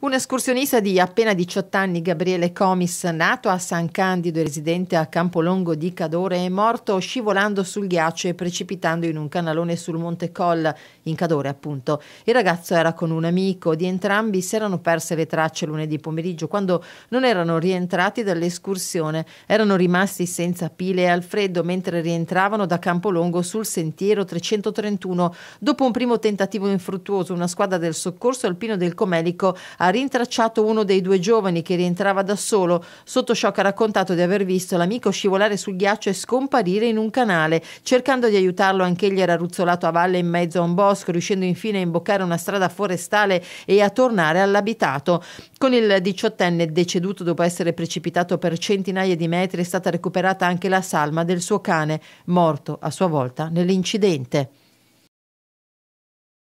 Un escursionista di appena 18 anni, Gabriele Comis, nato a San Candido e residente a Campolongo di Cadore, è morto scivolando sul ghiaccio e precipitando in un canalone sul Monte Coll, in Cadore appunto. Il ragazzo era con un amico, di entrambi si erano perse le tracce lunedì pomeriggio quando non erano rientrati dall'escursione. Erano rimasti senza pile e al freddo mentre rientravano da Campolongo sul sentiero 331. Dopo un primo tentativo infruttuoso, una squadra del soccorso alpino del Comelico ha rintracciato uno dei due giovani che rientrava da solo. Sotto shock ha raccontato di aver visto l'amico scivolare sul ghiaccio e scomparire in un canale. Cercando di aiutarlo, anch'egli era ruzzolato a valle in mezzo a un bosco, riuscendo infine a imboccare una strada forestale e a tornare all'abitato. Con il diciottenne deceduto dopo essere precipitato per centinaia di metri è stata recuperata anche la salma del suo cane, morto a sua volta nell'incidente.